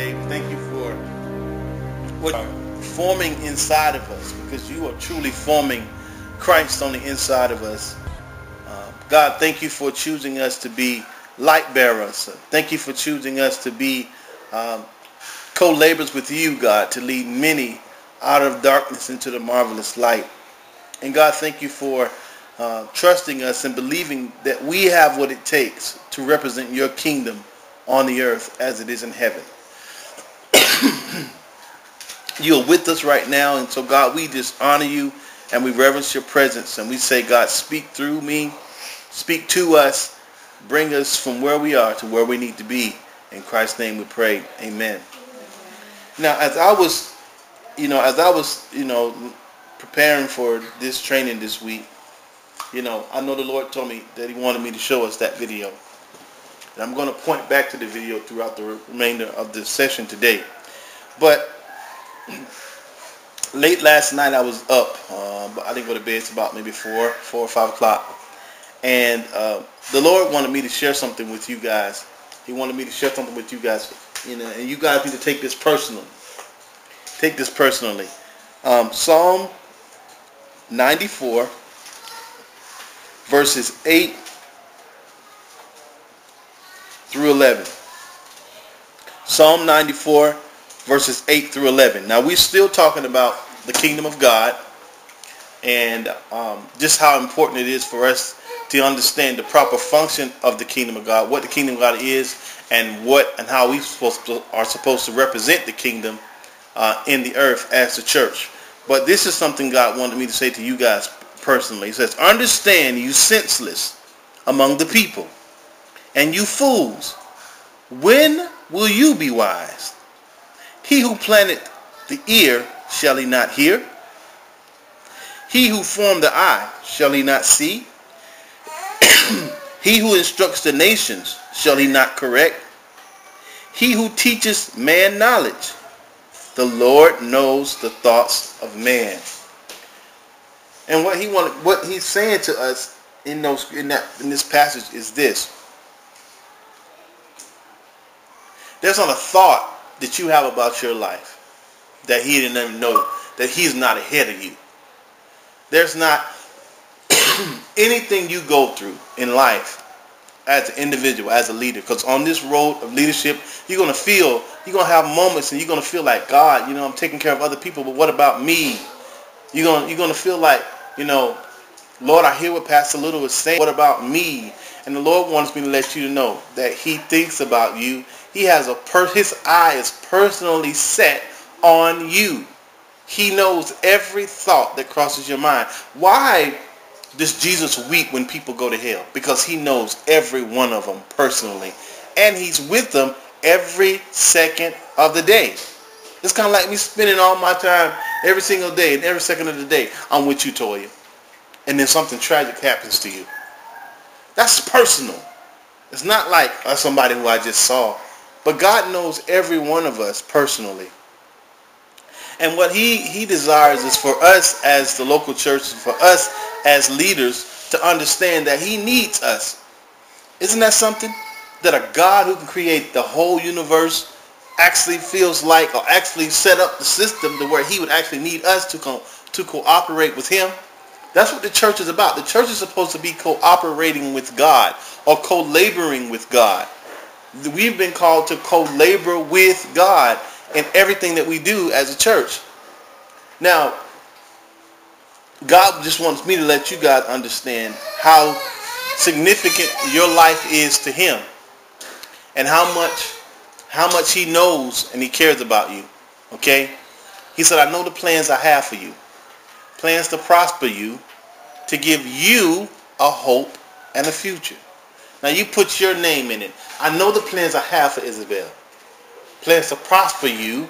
today. Thank you for what forming inside of us because you are truly forming Christ on the inside of us. Uh, God, thank you for choosing us to be light bearers. Thank you for choosing us to be um, co-laborers with you, God, to lead many out of darkness into the marvelous light. And God, thank you for uh, trusting us and believing that we have what it takes to represent your kingdom on the earth as it is in heaven. You are with us right now, and so God, we just honor you and we reverence your presence, and we say, God, speak through me, speak to us, bring us from where we are to where we need to be. In Christ's name we pray. Amen. Now, as I was, you know, as I was, you know, preparing for this training this week, you know, I know the Lord told me that he wanted me to show us that video. And I'm going to point back to the video throughout the remainder of this session today. But late last night I was up, uh, but I didn't go to bed. It's about maybe 4, 4 or 5 o'clock. And uh, the Lord wanted me to share something with you guys. He wanted me to share something with you guys. You know, and you guys need to take this personally. Take this personally. Um, Psalm 94 verses 8 through 11. Psalm 94 verses 8 through 11. Now we're still talking about the kingdom of God and um, just how important it is for us to understand the proper function of the kingdom of God, what the kingdom of God is, and what and how we supposed to, are supposed to represent the kingdom uh, in the earth as the church. But this is something God wanted me to say to you guys personally. He says, understand you senseless among the people and you fools. When will you be wise? He who planted the ear, shall he not hear? He who formed the eye, shall he not see? he who instructs the nations, shall he not correct? He who teaches man knowledge, the Lord knows the thoughts of man. And what he wanted, what he's saying to us in those in that in this passage is this. There's not a thought that you have about your life that he didn't even know that he's not ahead of you. There's not anything you go through in life as an individual, as a leader. Because on this road of leadership, you're going to feel, you're going to have moments and you're going to feel like, God, you know, I'm taking care of other people, but what about me? You're going, you're going to feel like, you know, Lord, I hear what Pastor Little is saying. What about me? And the Lord wants me to let you know that he thinks about you. He has a per his eye is personally set on you. He knows every thought that crosses your mind. Why does Jesus weep when people go to hell? Because he knows every one of them personally. And he's with them every second of the day. It's kind of like me spending all my time every single day and every second of the day. I'm with you, Toya. And then something tragic happens to you. That's personal. It's not like uh, somebody who I just saw. But God knows every one of us personally. And what he, he desires is for us as the local church, for us as leaders to understand that he needs us. Isn't that something? That a God who can create the whole universe actually feels like or actually set up the system to where he would actually need us to, co- to cooperate with him. That's what the church is about. The church is supposed to be cooperating with God or co-laboring with God. We've been called to co-labor with God in everything that we do as a church. Now, God just wants me to let you guys understand how significant your life is to him and how much how much he knows and he cares about you. Okay? He said, I know the plans I have for you. Plans to prosper you, to give you a hope and a future. Now you put your name in it. I know the plans I have for Isabel. Plans to prosper you,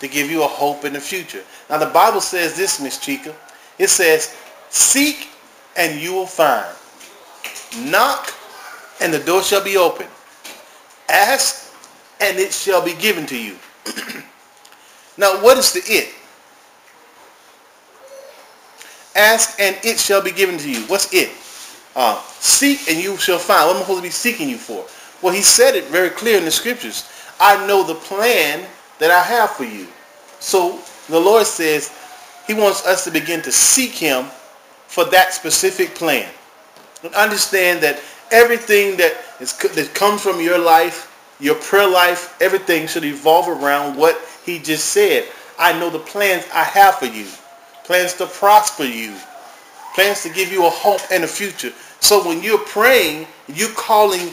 to give you a hope in the future. Now the Bible says this, Miss Chica. It says, seek and you will find. Knock and the door shall be open. Ask and it shall be given to you. now what is the it? Ask and it shall be given to you. What's it? Uh, seek and you shall find. What am I supposed to be seeking you for? Well, he said it very clear in the scriptures. I know the plan that I have for you. So the Lord says he wants us to begin to seek him for that specific plan. And understand that everything that, is, that comes from your life, your prayer life, everything should evolve around what he just said. I know the plans I have for you. Plans to prosper you. Plans to give you a hope and a future. So when you're praying, you're calling,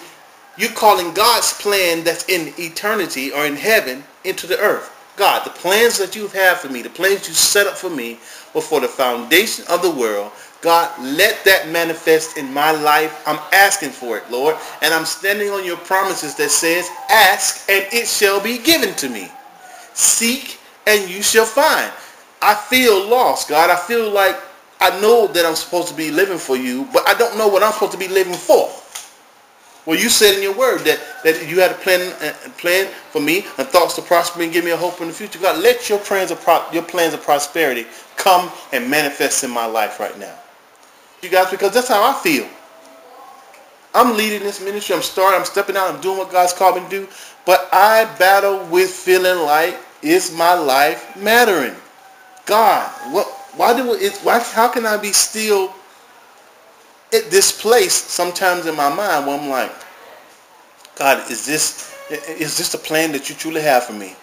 you're calling God's plan that's in eternity or in heaven into the earth. God, the plans that you have for me, the plans you set up for me before the foundation of the world, God, let that manifest in my life. I'm asking for it, Lord. And I'm standing on your promises that says, ask and it shall be given to me. Seek and you shall find. I feel lost, God. I feel like I know that I'm supposed to be living for you, but I don't know what I'm supposed to be living for. Well, you said in your word that, that you had a plan, a plan for me and thoughts to prosper and give me a hope in the future. God, let your plans of pro- your plans of prosperity come and manifest in my life right now. You guys, because that's how I feel. I'm leading this ministry. I'm starting. I'm stepping out. I'm doing what God's called me to do. But I battle with feeling like is my life mattering? God, what? Why do it? Why? How can I be still at this place sometimes in my mind where I'm like, God, is this is this the plan that you truly have for me?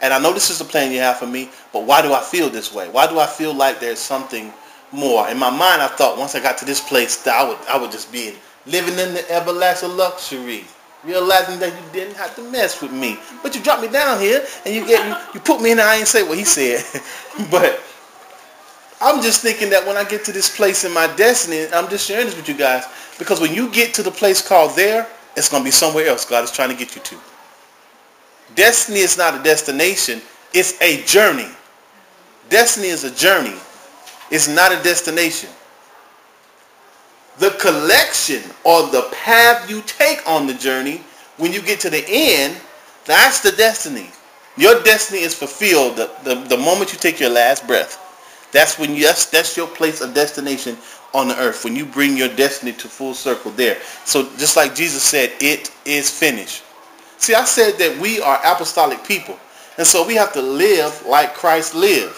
And I know this is the plan you have for me, but why do I feel this way? Why do I feel like there's something more? In my mind, I thought once I got to this place, that I would I would just be living in the everlasting luxury, realizing that you didn't have to mess with me. But you dropped me down here, and you get you, you put me in. I ain't say what he said, but I'm just thinking that when I get to this place in my destiny, I'm just sharing this with you guys, because when you get to the place called there, it's going to be somewhere else God is trying to get you to. Destiny is not a destination. It's a journey. Destiny is a journey. It's not a destination. The collection or the path you take on the journey, when you get to the end, that's the destiny. Your destiny is fulfilled the, the, the moment you take your last breath. That's when yes, that's your place of destination on the earth. When you bring your destiny to full circle there. So just like Jesus said, it is finished. See, I said that we are apostolic people. And so we have to live like Christ lived.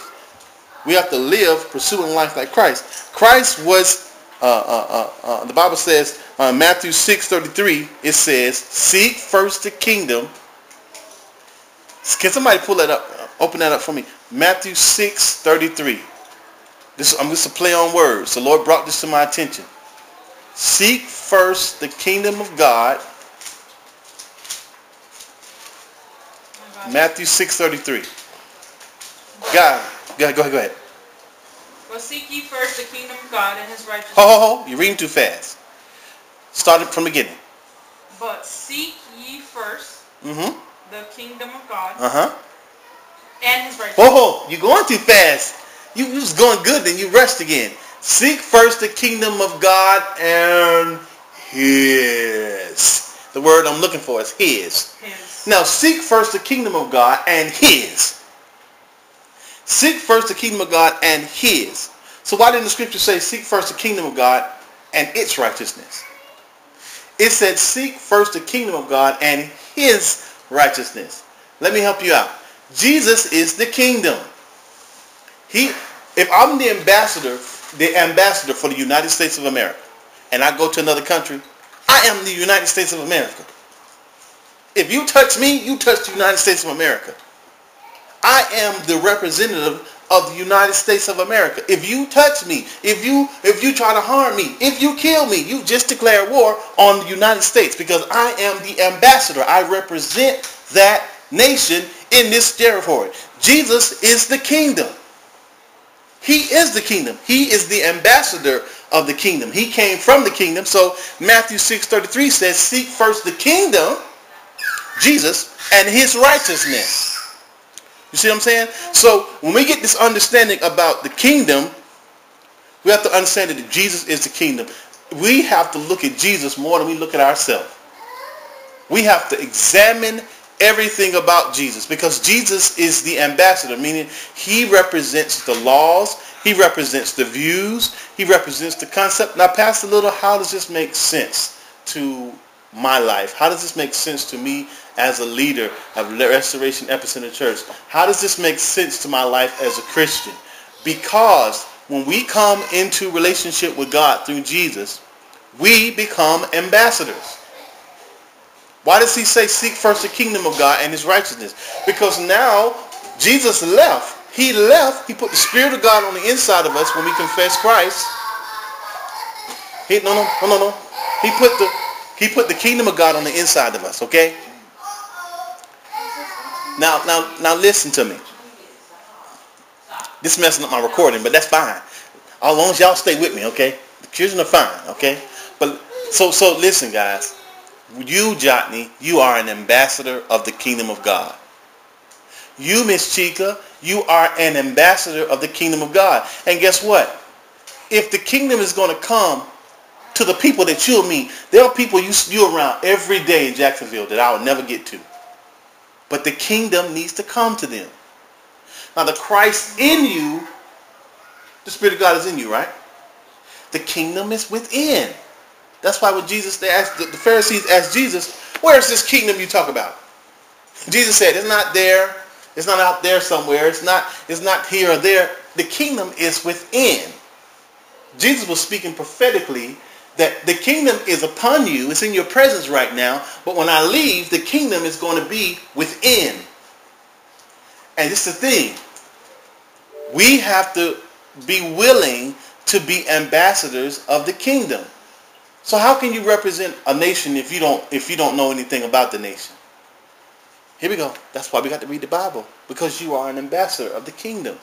We have to live pursuing life like Christ. Christ was, uh, uh, uh, uh the Bible says, uh, Matthew 6.33, it says, seek first the kingdom. Can somebody pull that up? Open that up for me. Matthew 6.33. This, I'm just a play on words. The Lord brought this to my attention. Seek first the kingdom of God. Matthew 6.33. God, go ahead, go ahead, go ahead. But seek ye first the kingdom of God and his righteousness. Ho, ho, ho. You're reading too fast. Start it from the beginning. But seek ye first mm-hmm. the kingdom of God uh-huh. and his righteousness. Ho, ho. You're going too fast. You, you was going good, then you rest again. Seek first the kingdom of God and his. The word I'm looking for is his. His. Now seek first the kingdom of God and his. Seek first the kingdom of God and his. So why didn't the scripture say seek first the kingdom of God and its righteousness? It said seek first the kingdom of God and his righteousness. Let me help you out. Jesus is the kingdom. He, if I'm the ambassador, the ambassador for the United States of America, and I go to another country, I am the United States of America. If you touch me, you touch the United States of America. I am the representative of the United States of America. If you touch me, if you if you try to harm me, if you kill me, you just declare war on the United States because I am the ambassador. I represent that nation in this territory. Jesus is the kingdom. He is the kingdom. He is the ambassador of the kingdom. He came from the kingdom. So Matthew 6.33 says, seek first the kingdom, Jesus, and his righteousness. You see what I'm saying? So when we get this understanding about the kingdom, we have to understand that Jesus is the kingdom. We have to look at Jesus more than we look at ourselves. We have to examine everything about Jesus because Jesus is the ambassador, meaning he represents the laws, he represents the views, he represents the concept. Now, Pastor Little, how does this make sense to my life? How does this make sense to me as a leader of Restoration Epicenter Church? How does this make sense to my life as a Christian? Because when we come into relationship with God through Jesus, we become ambassadors. Why does he say seek first the kingdom of God and his righteousness? Because now Jesus left. He left. He put the Spirit of God on the inside of us when we confess Christ. He, no, no, no, no, no. He put the he put the kingdom of God on the inside of us, okay? Now, now, now listen to me. This is messing up my recording, but that's fine. As long as y'all stay with me, okay? The children are fine, okay? But so so listen, guys. You, Jotney, you are an ambassador of the kingdom of God. You, Miss Chica, you are an ambassador of the kingdom of God. And guess what? If the kingdom is going to come to the people that you'll meet, there are people you, you around every day in Jacksonville that I will never get to. But the kingdom needs to come to them. Now the Christ in you, the Spirit of God is in you, right? The kingdom is within. That's why when Jesus, they asked, the Pharisees asked Jesus, where's this kingdom you talk about? Jesus said, it's not there. It's not out there somewhere. It's not, it's not here or there. The kingdom is within. Jesus was speaking prophetically that the kingdom is upon you. It's in your presence right now. But when I leave, the kingdom is going to be within. And it's the thing. We have to be willing to be ambassadors of the kingdom. So how can you represent a nation if you don't if you don't know anything about the nation? Here we go. That's why we got to read the Bible. Because you are an ambassador of the kingdom.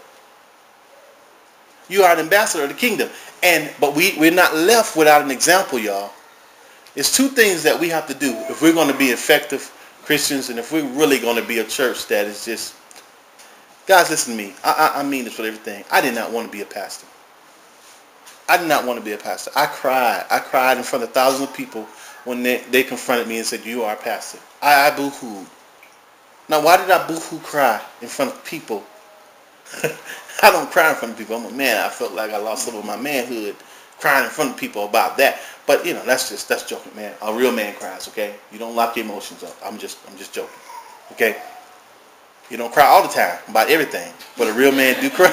You are an ambassador of the kingdom. And but we, we're not left without an example, y'all. It's two things that we have to do if we're going to be effective Christians and if we're really going to be a church that is just guys listen to me. I, I, I mean this with everything. I did not want to be a pastor. I did not want to be a pastor. I cried. I cried in front of thousands of people when they, they confronted me and said, you are a pastor. I, I boo-hooed. Now, why did I boo-hoo cry in front of people? I don't cry in front of people. I'm a man. I felt like I lost some of my manhood crying in front of people about that. But you know, that's just that's joking, man. A real man cries, okay? You don't lock your emotions up. I'm just I'm just joking. Okay? You don't cry all the time about everything, but a real man do cry.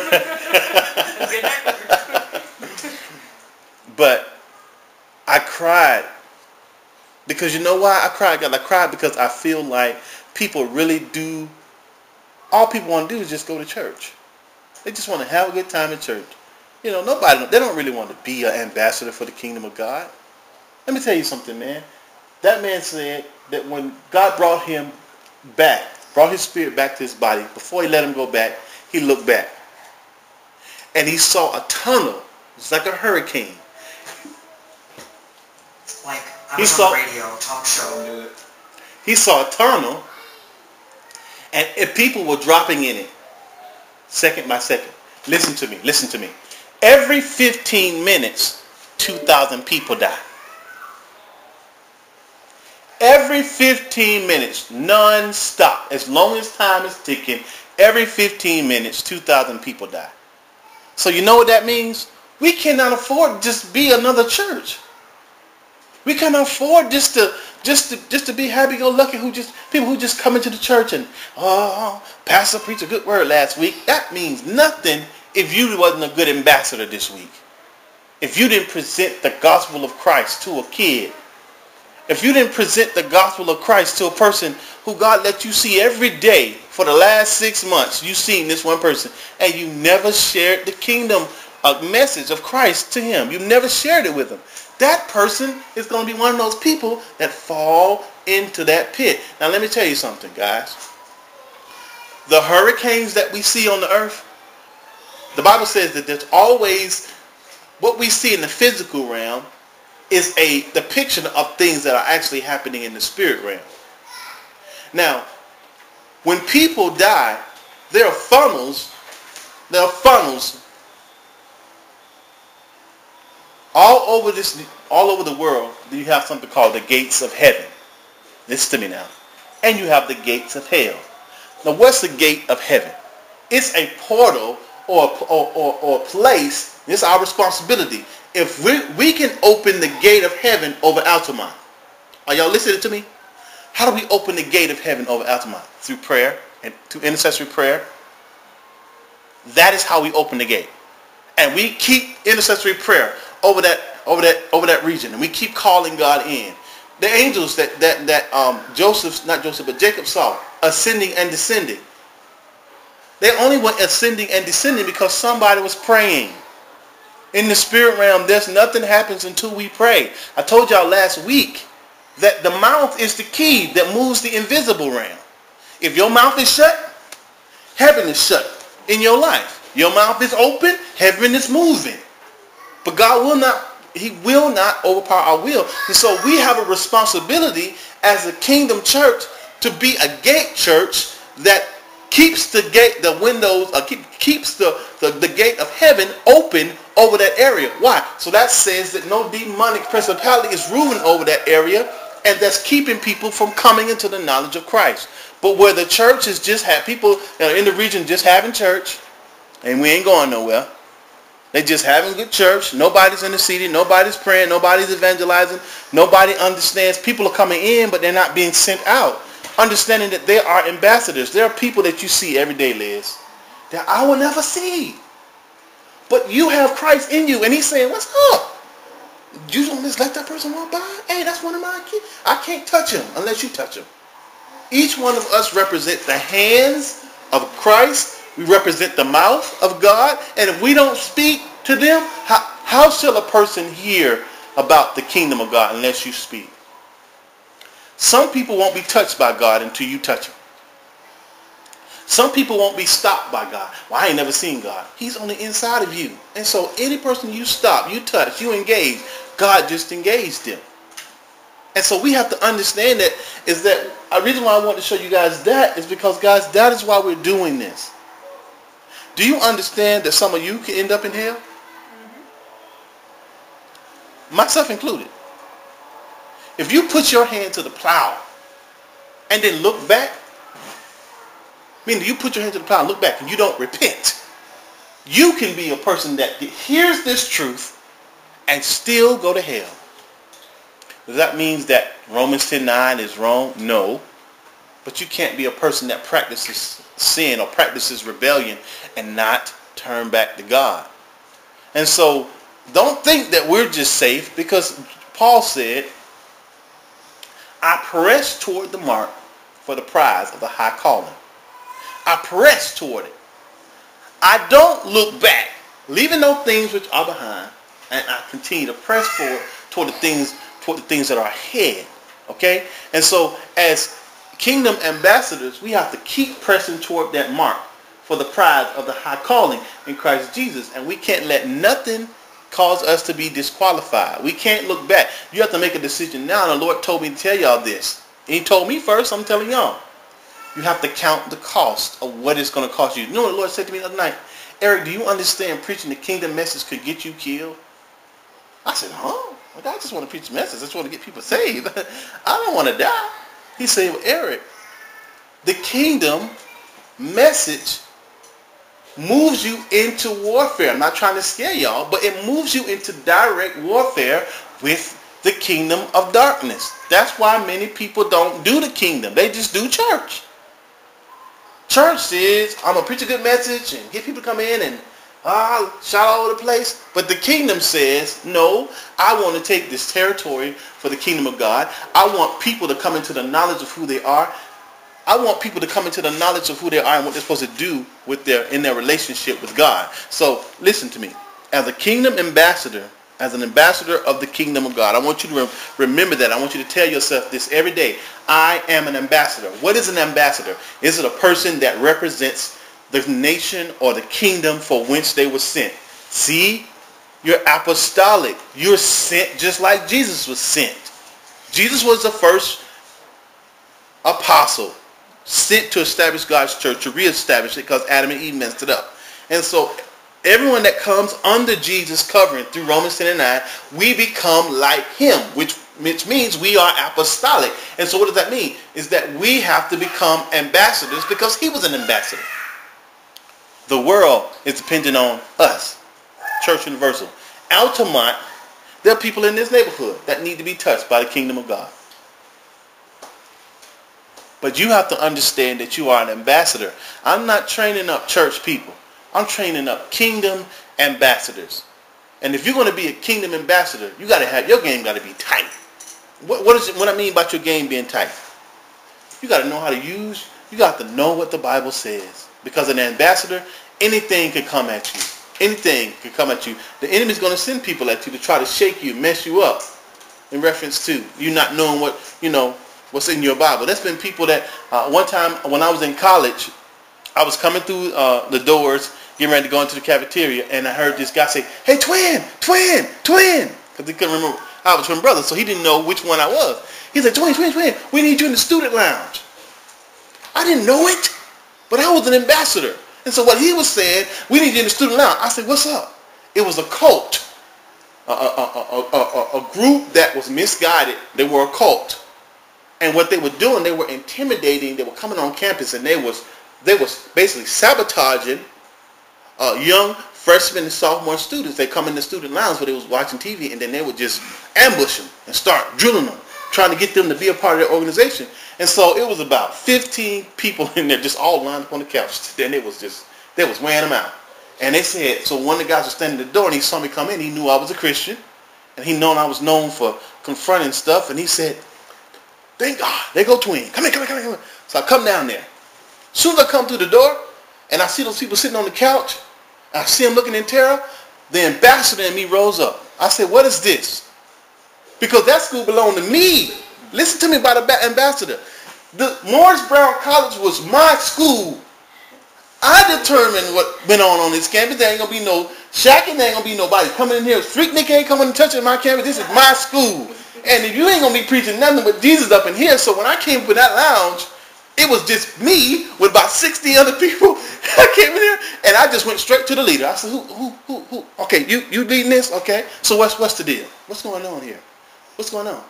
but I cried because you know why I cried? I cried because I feel like people really do. All people want to do is just go to church. They just want to have a good time in church. You know, nobody, they don't really want to be an ambassador for the kingdom of God. Let me tell you something, man. That man said that when God brought him back, brought his spirit back to his body, before he let him go back, he looked back. And he saw a tunnel. It's like a hurricane. Like I was he on saw, a radio talk show. He saw a tunnel, and people were dropping in it, second by second. Listen to me. Listen to me. Every 15 minutes, 2,000 people die. Every 15 minutes, non-stop, as long as time is ticking, every 15 minutes, 2,000 people die. So you know what that means? We cannot afford just be another church. We can't afford just to just to just to be happy-go-lucky who just people who just come into the church and oh pastor preached a good word last week. That means nothing if you wasn't a good ambassador this week. If you didn't present the gospel of Christ to a kid. If you didn't present the gospel of Christ to a person who God let you see every day for the last six months, you've seen this one person and you never shared the kingdom a message of Christ to him. You never shared it with him that person is going to be one of those people that fall into that pit. Now let me tell you something, guys. The hurricanes that we see on the earth, the Bible says that there's always what we see in the physical realm is a depiction of things that are actually happening in the spirit realm. Now, when people die, there are funnels, there are funnels all over this, all over the world, you have something called the gates of heaven. Listen to me now. And you have the gates of hell. Now, what's the gate of heaven? It's a portal or, or, or, or place. It's our responsibility. If we, we can open the gate of heaven over Altamont, Are y'all listening to me? How do we open the gate of heaven over Altamont? Through prayer and through intercessory prayer. That is how we open the gate. And we keep intercessory prayer over that over that over that region. And we keep calling God in. The angels that that that um, Joseph, not Joseph, but Jacob saw ascending and descending. They only went ascending and descending because somebody was praying. In the spirit realm, there's nothing happens until we pray. I told y'all last week that the mouth is the key that moves the invisible realm. If your mouth is shut, heaven is shut in your life. Your mouth is open, heaven is moving. But God will not, he will not overpower our will. And so we have a responsibility as a kingdom church to be a gate church that keeps the gate, the windows, uh, keep, keeps the, the, the gate of heaven open over that area. Why? So that says that no demonic principality is ruling over that area and that's keeping people from coming into the knowledge of Christ. But where the church is just have people in the region just having church, and we ain't going nowhere. They just having good church. Nobody's interceding. Nobody's praying. Nobody's evangelizing. Nobody understands. People are coming in, but they're not being sent out. Understanding that there are ambassadors. There are people that you see every day, Liz, that I will never see. But you have Christ in you, and he's saying, what's up? You don't just let that person walk by? Hey, that's one of my kids. I can't touch him unless you touch him. Each one of us represent the hands of Christ. We represent the mouth of God. And if we don't speak to them, how, how shall a person hear about the kingdom of God unless you speak? Some people won't be touched by God until you touch them. Some people won't be stopped by God. Well, I ain't never seen God. He's on the inside of you. And so any person you stop, you touch, you engage, God just engaged them. And so we have to understand that is that a reason why I want to show you guys that is because guys, that is why we're doing this. Do you understand that some of you can end up in hell? Mm-hmm. Myself included. If you put your hand to the plow and then look back, meaning you put your hand to the plow and look back and you don't repent, you can be a person that hears this truth and still go to hell. Does that mean that Romans 10.9 is wrong? No. But you can't be a person that practices sin or practices rebellion and not turn back to God. And so don't think that we're just safe because Paul said, I press toward the mark for the prize of the high calling. I press toward it. I don't look back, leaving those things which are behind, and I continue to press forward toward the things toward the things that are ahead. Okay? And so as kingdom ambassadors, we have to keep pressing toward that mark for the prize of the high calling in Christ Jesus. And we can't let nothing cause us to be disqualified. We can't look back. You have to make a decision now. And the Lord told me to tell y'all this. And he told me first, I'm telling y'all. You have to count the cost of what it's going to cost you. You know what the Lord said to me the other night? Eric, do you understand preaching the kingdom message could get you killed? I said, huh? Like, I just want to preach message. I just want to get people saved. I don't want to die. He said, Eric, the kingdom message moves you into warfare. I'm not trying to scare y'all, but it moves you into direct warfare with the kingdom of darkness. That's why many people don't do the kingdom. They just do church. Church says, I'm going to preach a good message and get people to come in and ah, shout all over the place. But the kingdom says, no, I want to take this territory for the kingdom of God. I want people to come into the knowledge of who they are. I want people to come into the knowledge of who they are and what they're supposed to do with their in their relationship with God. So listen to me. As a kingdom ambassador, as an ambassador of the kingdom of God. I want you to re- remember that. I want you to tell yourself this every day. I am an ambassador. What is an ambassador? Is it a person that represents the nation or the kingdom for which they were sent? See, you're apostolic. You're sent just like Jesus was sent. Jesus was the first apostle sent to establish God's church, to reestablish it because Adam and Eve messed it up. And so everyone that comes under Jesus covering through Romans 10 and 9, we become like him, which, which means we are apostolic. And so what does that mean? Is that we have to become ambassadors because he was an ambassador. The world is dependent on us, Church Universal. Altamont, there are people in this neighborhood that need to be touched by the kingdom of God. But you have to understand that you are an ambassador. I'm not training up church people. I'm training up kingdom ambassadors. And if you're going to be a kingdom ambassador, you got to have your game got to be tight. What, what is it, what I mean about your game being tight? You got to know how to use. You got to know what the Bible says. Because an ambassador, anything could come at you. Anything could come at you. The enemy's going to send people at you to try to shake you, mess you up. In reference to you not knowing what you know what's in your Bible. There's been people that uh, one time when I was in college, I was coming through uh, the doors, getting ready to go into the cafeteria, and I heard this guy say, "Hey, twin, twin, twin," because he couldn't remember I was twin brother, so he didn't know which one I was. He said, "Twin, twin, twin, we need you in the student lounge." I didn't know it, but I was an ambassador, and so what he was saying, "We need you in the student lounge." I said, "What's up?" It was a cult, a, a, a, a group that was misguided. They were a cult and what they were doing, they were intimidating. They were coming on campus, and they was they was basically sabotaging uh, young freshmen and sophomore students. They come in the student lounge where they was watching TV, and then they would just ambush them and start drilling them, trying to get them to be a part of their organization. And so it was about 15 people in there, just all lined up on the couch. Then it was just they was wearing them out. And they said, so one of the guys was standing at the door, and he saw me come in. He knew I was a Christian, and he known I was known for confronting stuff. And he said, Thank God. They go twin. Come in, come in, come in, come in. So I come down there. As soon as I come through the door and I see those people sitting on the couch, I see them looking in terror, the ambassador and me rose up. I said, what is this? Because that school belonged to me. Listen to me about the ambassador. The Morris Brown College was my school. I determined what went on on this campus. There ain't gonna be no shacking. There ain't gonna be nobody coming in here. Street Nick ain't coming and touching my campus. This is my school. And if you ain't gonna be preaching nothing but Jesus up in here, so when I came to that lounge, it was just me with about 60 other people. I came in here and I just went straight to the leader. I said, who, who, who, who? Okay, you, you leading this? Okay. So what's, what's the deal? What's going on here? What's going on?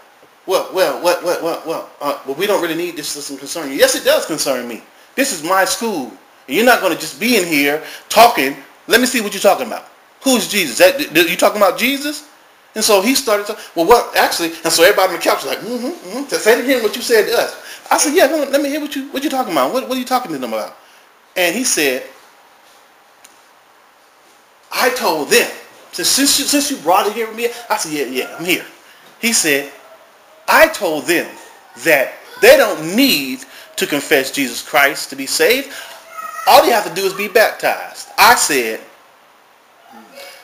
Well, well, what, what, what, well, uh, well, we don't really need this to concern you. Yes, it does concern me. This is my school. And you're not going to just be in here talking. Let me see what you're talking about. Who's Jesus? That, you talking about Jesus? And so he started to, well, what, actually, and so everybody on the couch was like, mm-hmm, mm-hmm. Say it again what you said to us. I said, yeah, let me hear what you, what you talking about. What, what are you talking to them about? And he said, I told them, since, since, you, since you brought it here with me, I said, yeah, yeah, I'm here. He said, I told them that they don't need to confess Jesus Christ to be saved. All they have to do is be baptized. I said,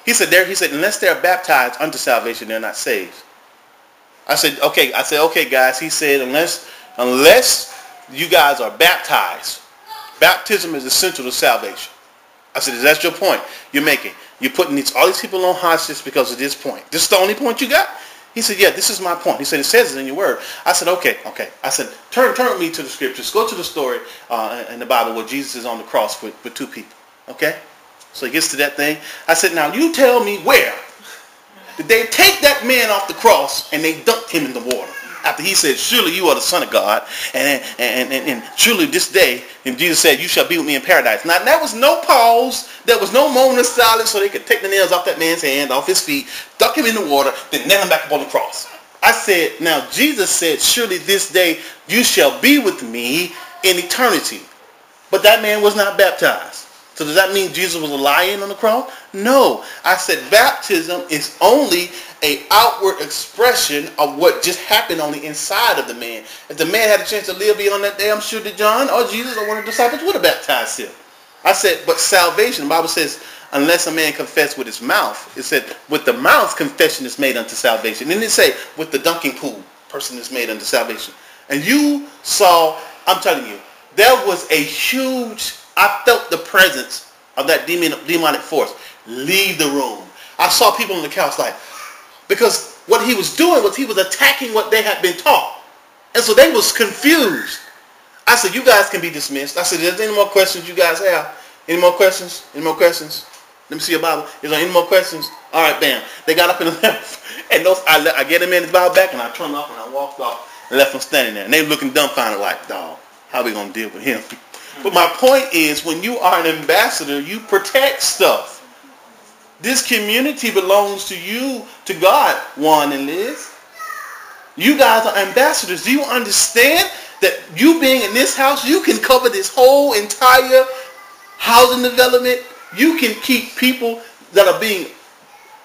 he said, there, he said, unless they're baptized unto salvation, they're not saved. I said, okay. I said, okay, guys. He said, unless, unless you guys are baptized, baptism is essential to salvation. I said, is that your point you're making? You're putting these, all these people on hostage because of this point. This is the only point you got? He said, yeah, this is my point. He said, it says it in your word. I said, okay, okay. I said, turn, turn me to the scriptures. Go to the story uh, in the Bible where Jesus is on the cross with, with two people. Okay? So he gets to that thing. I said, now you tell me where did they take that man off the cross and they dunked him in the water? After he said, surely you are the son of God. And, and, and, and truly this day, and Jesus said, you shall be with me in paradise. Now, there was no pause. There was no moment of silence so they could take the nails off that man's hand, off his feet, duck him in the water, then nail him back up on the cross. I said, now Jesus said, surely this day you shall be with me in eternity. But that man was not baptized. So does that mean Jesus was lying on the cross? No. I said baptism is only a outward expression of what just happened on the inside of the man. If the man had a chance to live beyond that day, I'm sure that John or Jesus or one of the disciples would have baptized him. I said, but salvation, the Bible says, unless a man confess with his mouth, it said, with the mouth confession is made unto salvation. And it say, with the dunking pool, person is made unto salvation. And you saw, I'm telling you, there was a huge I felt the presence of that demon, demonic force leave the room. I saw people on the couch like, because what he was doing was he was attacking what they had been taught. And so they was confused. I said, you guys can be dismissed. I said, is there any more questions you guys have? Any more questions? Any more questions? Let me see your Bible. Is there any more questions? All right, bam. They got up and left. And those, I, I get him in his Bible back and I turned off and I walked off and left him standing there. And they looking dumbfounded like, dog, how we going to deal with him? But my point is, when you are an ambassador, you protect stuff. This community belongs to you, to God, Juan and Liz. You guys are ambassadors. Do you understand that you being in this house, you can cover this whole entire housing development. You can keep people that are being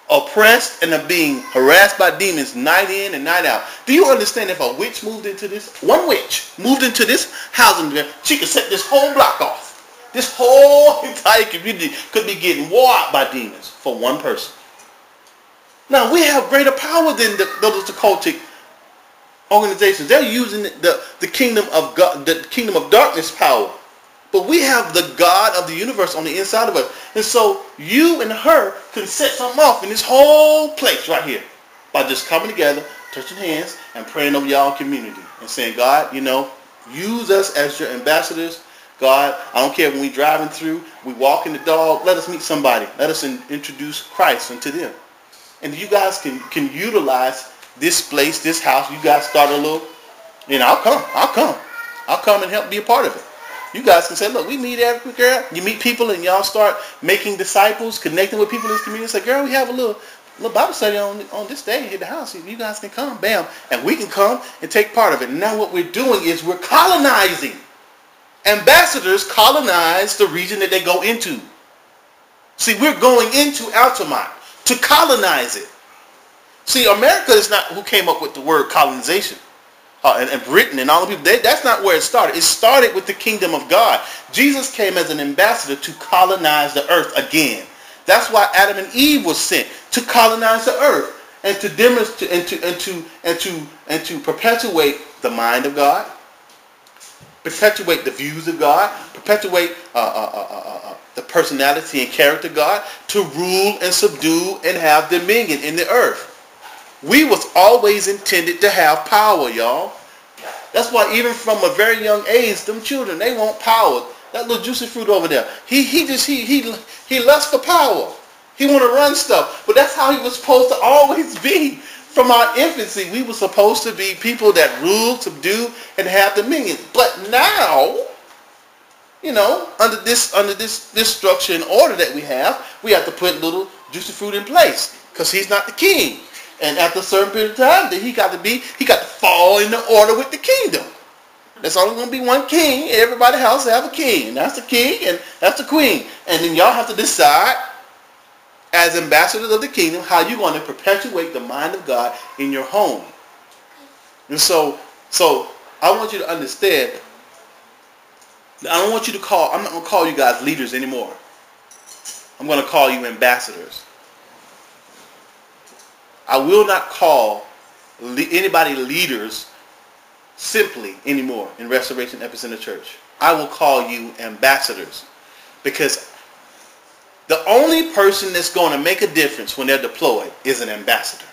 oppressed and are being harassed by demons night in and night out. Do you understand if a witch moved into this, one witch moved into this housing she could set this whole block off. This whole entire community could be getting out by demons for one person. Now we have greater power than the, those occultic organizations. They're using the, the kingdom of God, the kingdom of darkness power. But we have the God of the universe on the inside of us. And so you and her can set something off in this whole place right here by just coming together, touching hands, and praying over y'all community and saying, God, you know, use us as your ambassadors. God, I don't care when we driving through, we walking the dog, let us meet somebody. Let us in, introduce Christ unto them. And you guys can, can utilize this place, this house. You guys start a little, and I'll come. I'll come. I'll come and help be a part of it. You guys can say, look, we meet every girl. You meet people and y'all start making disciples, connecting with people in this community. Say, girl, we have a little little Bible study on on this day at the house. You guys can come, bam, and we can come and take part of it. Now what we're doing is we're colonizing. Ambassadors colonize the region that they go into. See, we're going into Altamont to colonize it. See, America is not who came up with the word colonization. Uh, and, and, Britain and all the people, they, that's not where it started. It started with the kingdom of God. Jesus came as an ambassador to colonize the earth again. That's why Adam and Eve was sent to colonize the earth and to demonstrate and to and to and to and to perpetuate the mind of God, perpetuate the views of God, perpetuate uh, uh, uh, uh, uh the personality and character of God, to rule and subdue and have dominion in the earth. We was always intended to have power, y'all. That's why even from a very young age, them children, they want power. That little juicy fruit over there. He he just he he he lusts for power. He want to run stuff. But that's how he was supposed to always be. From our infancy, we were supposed to be people that rule, subdue, and have dominion. But now, you know, under this under this this structure and order that we have, we have to put little juicy fruit in place because he's not the king. And after a certain period of time, then he got to be, he got to fall into order with the kingdom. There's only going to be one king. Everybody else have a king. And that's the king and that's the queen. And then y'all have to decide as ambassadors of the kingdom how you're going to perpetuate the mind of God in your home. And so, so I want you to understand, I don't want you to call, I'm not going to call you guys leaders anymore. I'm going to call you ambassadors. I will not call anybody leaders simply anymore in Restoration Epicenter Church. I will call you ambassadors because the only person that's going to make a difference when they're deployed is an ambassador.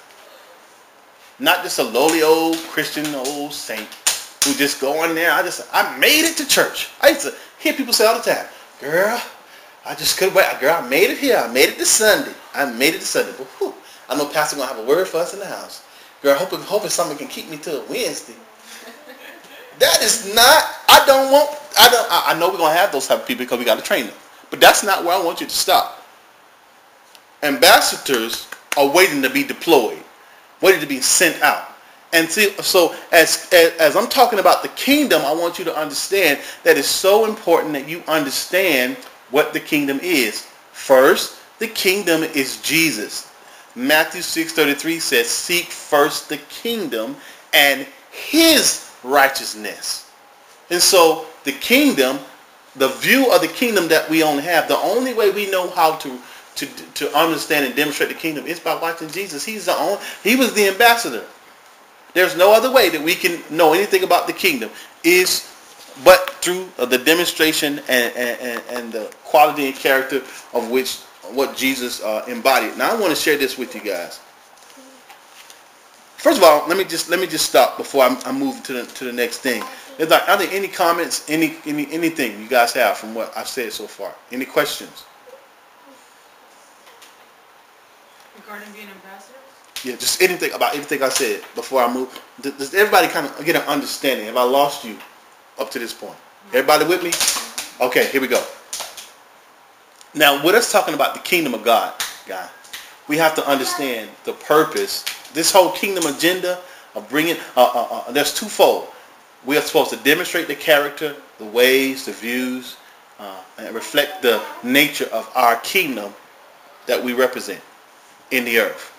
Not just a lowly old Christian old saint who just go in there. I just, I made it to church. I used to hear people say all the time, girl, I just couldn't wait. Girl, I made it here. I made it to Sunday. I made it to Sunday. But whew, I know Pastor gonna have a word for us in the house. Girl, hoping hoping somebody can keep me till Wednesday. That is not. I don't want. I don't. I, I know we're gonna have those type of people because we got to train them. But that's not where I want you to stop. Ambassadors are waiting to be deployed, waiting to be sent out. And see, so as, as, as I'm talking about the kingdom, I want you to understand that it's so important that you understand what the kingdom is. First, the kingdom is Jesus. Matthew 6.33 says, seek first the kingdom and his righteousness. And so the kingdom, the view of the kingdom that we only have, the only way we know how to to, to understand and demonstrate the kingdom is by watching Jesus. He's the only, he was the ambassador. There's no other way that we can know anything about the kingdom is but through uh, the demonstration and, and, and the quality and character of which what Jesus uh, embodied. Now I want to share this with you guys. First of all, let me just let me just stop before I, I move to the to the next thing. Is like, are there any comments, any any anything you guys have from what I've said so far? Any questions? Regarding being ambassadors? Yeah, just anything about anything I said before I move. Does everybody kind of get an understanding? Have I lost you up to this point? Everybody with me? Okay, here we go. Now, with us talking about the kingdom of God, God, we have to understand the purpose. This whole kingdom agenda of bringing, uh, uh, uh, there's twofold. We are supposed to demonstrate the character, the ways, the views, uh, and reflect the nature of our kingdom that we represent in the earth.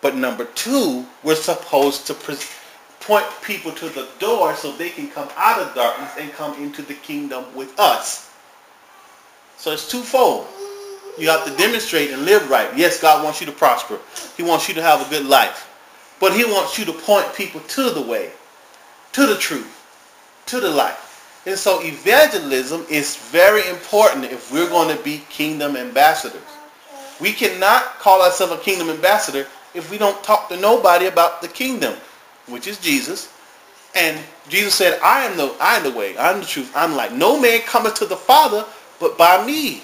But number two, we're supposed to pre- point people to the door so they can come out of darkness and come into the kingdom with us. So it's twofold. You have to demonstrate and live right. Yes, God wants you to prosper. He wants you to have a good life. But he wants you to point people to the way, to the truth, to the light. And so evangelism is very important if we're going to be kingdom ambassadors. We cannot call ourselves a kingdom ambassador if we don't talk to nobody about the kingdom, which is Jesus. And Jesus said, I am the I am the way, I'm the truth, I'm like no man cometh to the Father but by me.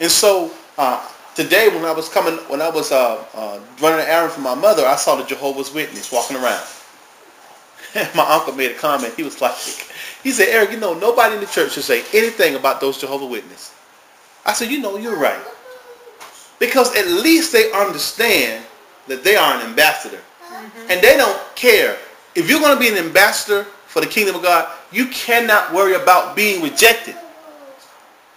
And so uh, today when I was coming, when I was uh, uh, running an errand for my mother, I saw the Jehovah's Witness walking around. And my uncle made a comment. He was like, he said, Eric, you know, nobody in the church should say anything about those Jehovah's Witnesses. I said, you know, you're right. Because at least they understand that they are an ambassador. Mm-hmm. And they don't care. If you're going to be an ambassador for the kingdom of God, you cannot worry about being rejected.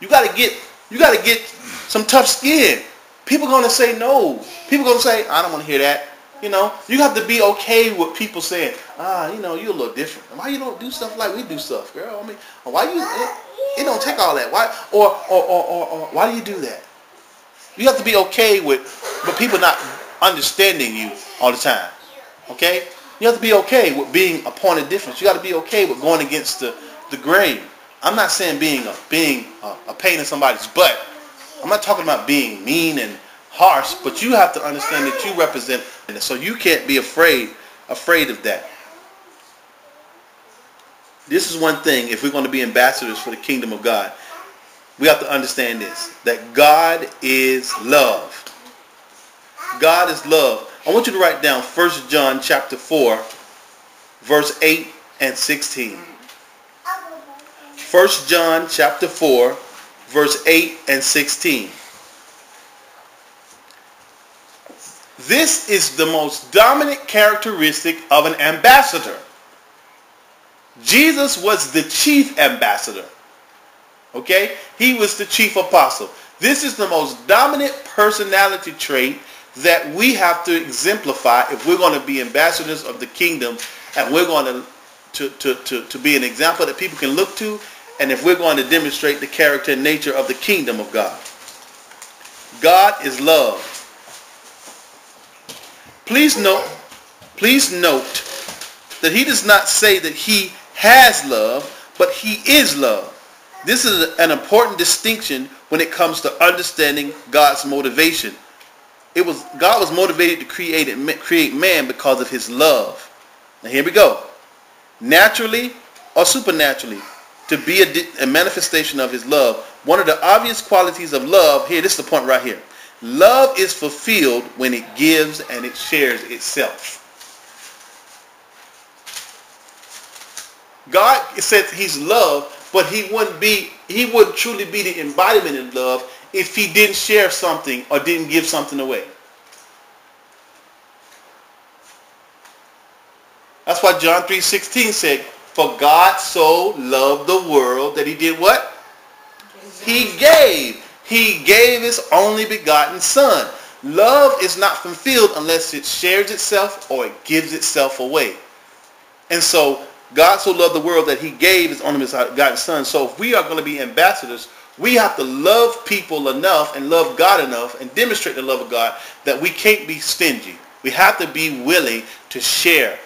You got to get you got to get some tough skin. People to say no. People to say, I don't want to hear that. You know, you have to be okay with people saying, ah, you know, you're a little different. Why you don't do stuff like we do stuff, girl? I mean, why you, it, it don't take all that. Why, or, or, or, or, or why do you do that? You have to be okay with, with people not understanding you all the time. Okay? You have to be okay with being a point of difference. You got to be okay with going against the, the grain. I'm not saying being a being a, a pain in somebody's butt. I'm not talking about being mean and harsh, but you have to understand that you represent, and so you can't be afraid afraid of that. This is one thing. If we're going to be ambassadors for the kingdom of God, we have to understand this: that God is love. God is love. I want you to write down 1 John chapter 4, verse 8 and 16. 1 John chapter 4, verse 8 and 16. This is the most dominant characteristic of an ambassador. Jesus was the chief ambassador. Okay? He was the chief apostle. This is the most dominant personality trait that we have to exemplify if we're going to be ambassadors of the kingdom and we're going to, to, to, to, to be an example that people can look to and if we're going to demonstrate the character and nature of the kingdom of God. God is love. Please note, please note that he does not say that he has love, but he is love. This is an important distinction when it comes to understanding God's motivation. It was God was motivated to create create man because of his love. Now here we go. Naturally or supernaturally, to be a, a manifestation of his love. One of the obvious qualities of love, here, this is the point right here. Love is fulfilled when it gives and it shares itself. God says he's love, but he wouldn't be, he wouldn't truly be the embodiment of love if he didn't share something or didn't give something away. That's why John 3.16 said, for God so loved the world that he did what? He gave. He gave his only begotten son. Love is not fulfilled unless it shares itself or it gives itself away. And so God so loved the world that he gave his only begotten son. So if we are going to be ambassadors, we have to love people enough and love God enough and demonstrate the love of God that we can't be stingy. We have to be willing to share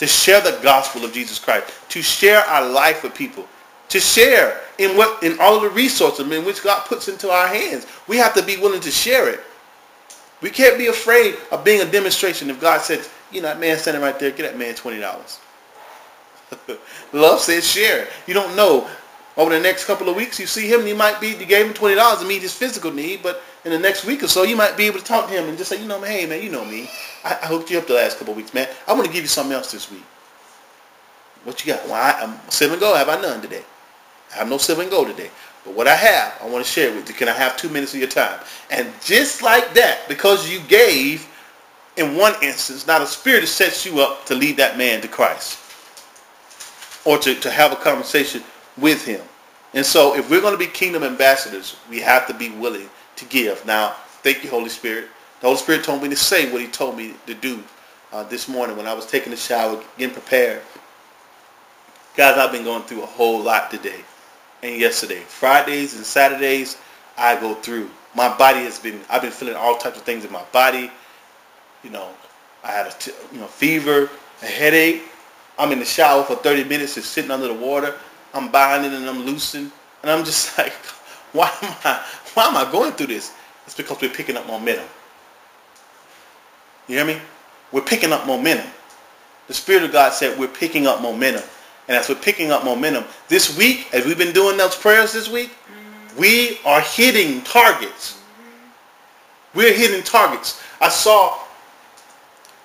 to share the gospel of Jesus Christ, to share our life with people, to share in what in all the resources in which God puts into our hands. We have to be willing to share it. We can't be afraid of being a demonstration. If God says, you know, that man standing right there, get that man twenty dollars. Love says share. You don't know. Over the next couple of weeks, you see him, and you might be, you gave him twenty dollars to meet his physical need, but in the next week or so, you might be able to talk to him and just say, you know, hey man, you know me. I, I hooked you up the last couple of weeks, man. I want to give you something else this week. What you got? Well, I, am and gold. Have I none today? I have no and gold today. But what I have, I want to share with you. Can I have two minutes of your time? And just like that, because you gave, in one instance, now the Spirit sets you up to lead that man to Christ. or to, to have a conversation with him. And so if we're going to be kingdom ambassadors, we have to be willing to give. Now, thank you, Holy Spirit. The Holy Spirit told me to say what he told me to do uh, this morning when I was taking a shower, getting prepared. Guys, I've been going through a whole lot today and yesterday. Fridays and Saturdays, I go through. My body has been, I've been feeling all types of things in my body. You know, I had a t- you know fever, a headache. I'm in the shower for 30 minutes, just sitting under the water. I'm binding and I'm loosing, and I'm just like, why am I, why am I going through this? It's because we're picking up momentum. You hear me? We're picking up momentum. The Spirit of God said we're picking up momentum. And as we're picking up momentum, this week, as we've been doing those prayers this week, we are hitting targets. We're hitting targets. I saw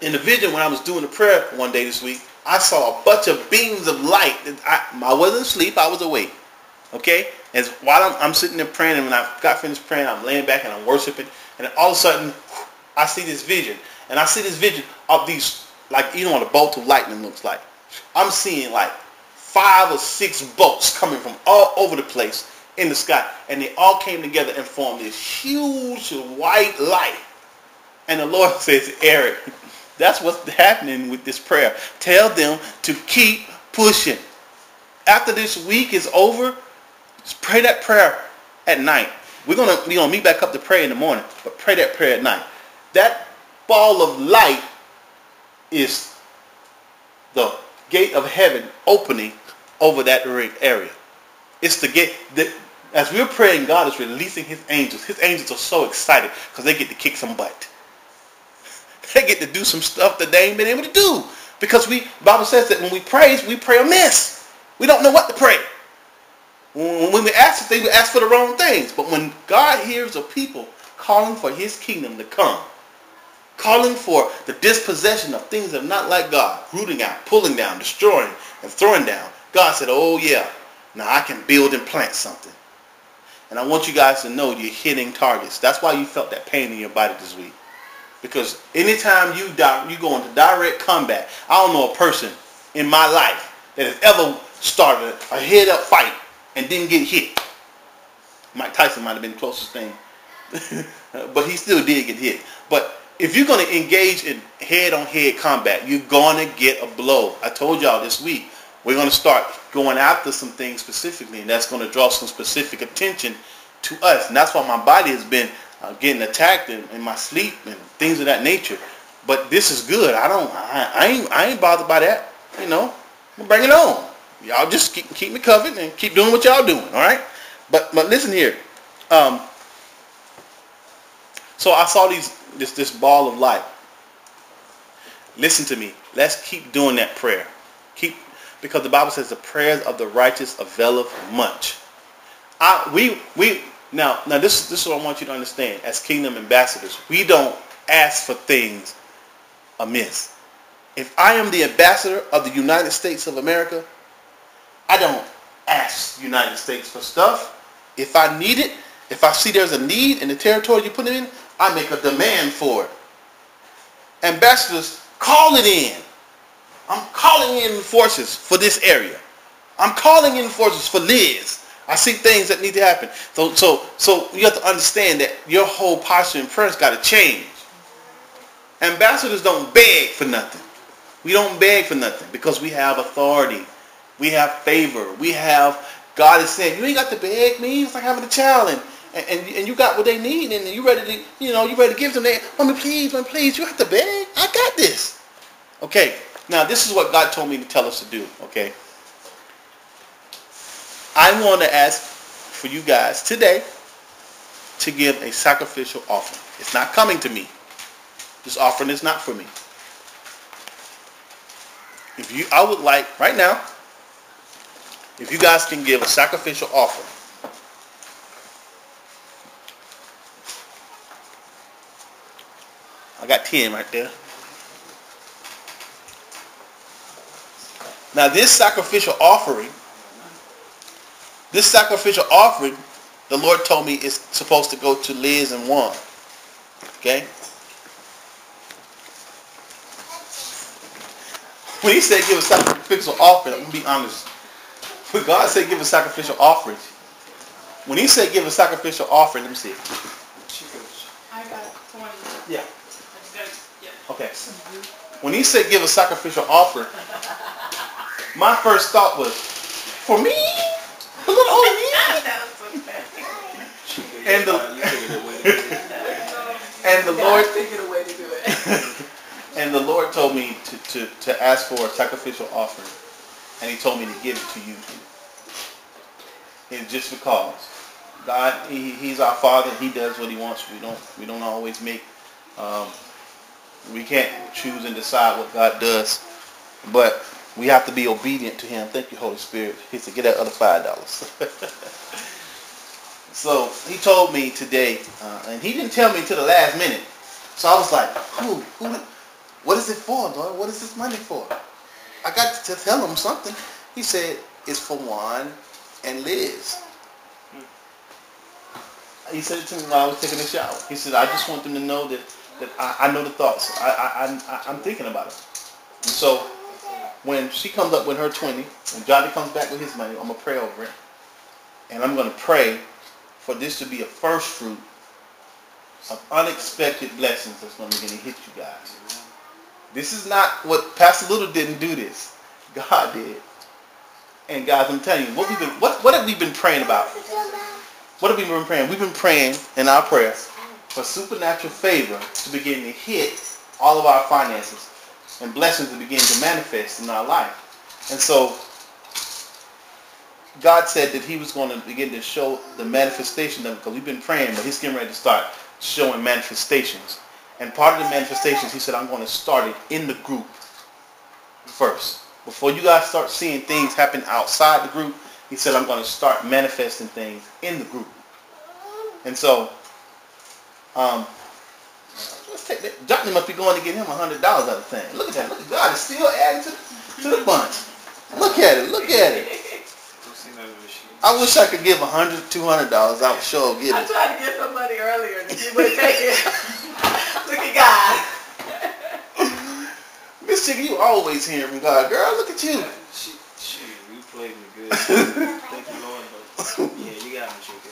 in the vision when I was doing the prayer one day this week, I saw a bunch of beams of light. I, I wasn't asleep, I was awake. Okay? As while I'm, I'm, sitting there praying, and when I got finished praying, I'm laying back and I'm worshiping, and all of a sudden, I see this vision. And I see this vision of these, like, you know what a bolt of lightning looks like. I'm seeing like five or six bolts coming from all over the place in the sky. And they all came together and formed this huge white light. And the Lord says, Eric, that's what's happening with this prayer. Tell them to keep pushing. After this week is over, pray that prayer at night. We're gonna we're gonna meet back up to pray in the morning, but pray that prayer at night. That ball of light is the gate of heaven opening over that area. It's the gate that as we're praying, God is releasing his angels. His angels are so excited because they get to kick some butt. They get to do some stuff that they ain't been able to do. Because we Bible says that when we praise, we pray amiss. We don't know what to pray. When we ask for things, we ask for the wrong things. But when God hears of people calling for his kingdom to come, calling for the dispossession of things that are not like God, rooting out, pulling down, destroying, and throwing down. God said, oh yeah, now I can build and plant something. And I want you guys to know you're hitting targets. That's why you felt that pain in your body this week. Because anytime you you go into direct combat, I don't know a person in my life that has ever started a head-up fight and didn't get hit. Mike Tyson might have been the closest thing. but he still did get hit. But if you're going to engage in head-on-head combat, you're going to get a blow. I told y'all this week, we're going to start going after some things specifically, and that's going to draw some specific attention to us. And that's why my body has been uh, getting attacked in, in, my sleep and things of that nature. But this is good. I don't, I, I ain't, I ain't bothered by that. You know, bring it on. Y'all just keep, keep me covered and keep doing what y'all doing. All right. But, but listen here. Um, so I saw these this this ball of light. Listen to me. Let's keep doing that prayer. Keep because the Bible says the prayers of the righteous availeth much. I we we now now this this is what I want you to understand as kingdom ambassadors. We don't ask for things amiss. If I am the ambassador of the United States of America, I don't ask United States for stuff. If I need it, if I see there's a need in the territory you put it in, I make a demand for it. Ambassadors, call it in. I'm calling in forces for this area. I'm calling in forces for Liz. I see things that need to happen. So, so, so you have to understand that your whole posture in prayer got to change. Ambassadors don't beg for nothing. We don't beg for nothing because we have authority. We have favor. We have, God is saying, you ain't got to beg me. It's like having a child and and, and, and you got what they need and you ready to, you know, you ready to give them that, mommy please, mommy please, you have to beg. I got this. Okay, now this is what God told me to tell us to do, okay? I want to ask for you guys today to give a sacrificial offering. It's not coming to me. This offering is not for me. If you, I would like, right now, if you guys can give a sacrificial offering, I got 10 right there. Now this sacrificial offering, this sacrificial offering, the Lord told me is supposed to go to Liz and Juan. Okay? when he said give a sacrificial offering, I'm gonna be honest. When God said give a sacrificial offering, when he said give a sacrificial offering, let me see. I got 20. Yeah. Yeah. Okay. When he said give a sacrificial offering, my first thought was, for me? And the, and the Lord thinking a way to do it. and the Lord told me to, to, to ask for a sacrificial offering. And he told me to give it to you. And just because. God, he, he's our father. He does what he wants. We don't, we don't always make, um, we can't choose and decide what God does. But we have to be obedient to him. Thank you, Holy Spirit. He said, get that other five dollars. so he told me today, uh, and he didn't tell me until the last minute. So I was like, who, who, what is it for, Lord? What is this money for? I got to tell him something. He said, it's for Juan and Liz. He said it to me while I was taking a shower. He said, I just want them to know that, that I, I know the thoughts. I, I, I, I'm thinking about it. And so when she comes up with her 20, and Johnny comes back with his money, I'm going to pray over it. And I'm going to pray for this to be a first fruit of unexpected blessings that's going to begin to hit you guys. This is not what Pastor Little didn't do this. God did. And guys, I'm telling you, what we've been what, what have we been praying about? What have we been praying? We've been praying in our prayers for supernatural favor to begin to hit all of our finances and blessings to begin to manifest in our life. And so God said that he was going to begin to show the manifestation of it because we've been praying, but he's getting ready to start showing manifestations. And part of the manifestations, he said, I'm going to start it in the group first. Before you guys start seeing things happen outside the group, he said, I'm going to start manifesting things in the group. And so, um, let's take that. Johnny must be going to get him $100 out of the thing. Look at that. Look at God is still adding to, to the bunch. Look at it. Look at it. I wish I could give a hundred, two hundred dollars. I would sure give it. I it. tried to get some money earlier and you wouldn't take it. Look at God. Miss Chicken, you always hearing from God. Girl, look at you. She, she, you played me good. Thank you, Lord. Yeah, you got me, Chicken.